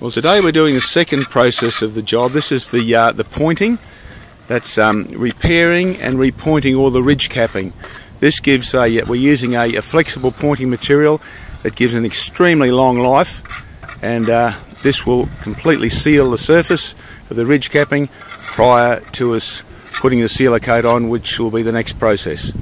Well, today we're doing the second process of the job. This is the uh, the pointing. That's um, repairing and repointing all the ridge capping. This gives a uh, we're using a, a flexible pointing material that gives an extremely long life, and uh, this will completely seal the surface of the ridge capping prior to us putting the sealer coat on, which will be the next process.